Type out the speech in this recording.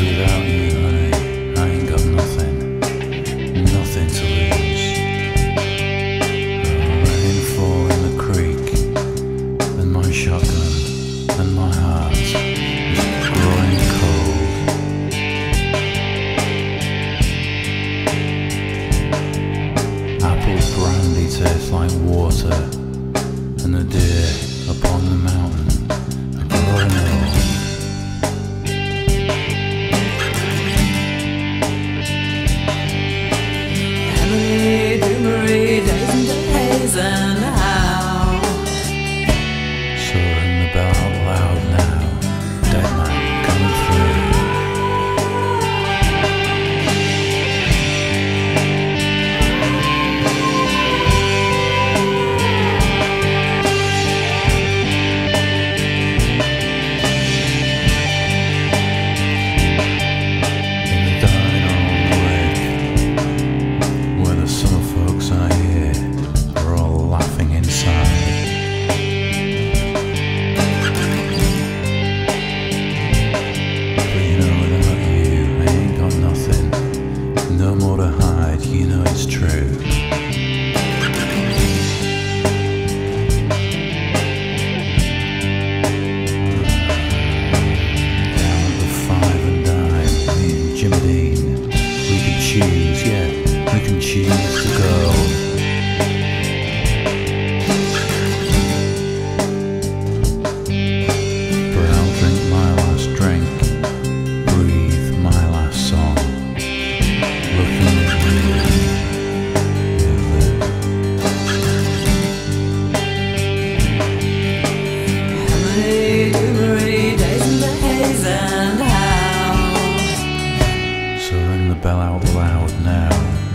Without you, I ain't got nothing, nothing to lose. In the creek, my shotgun, my heart is growing cold. Apple brandy tastes like water, and the dew. and like you know it's true. Down at the five and dime in Jimmy. And how. So ring the bell out loud now.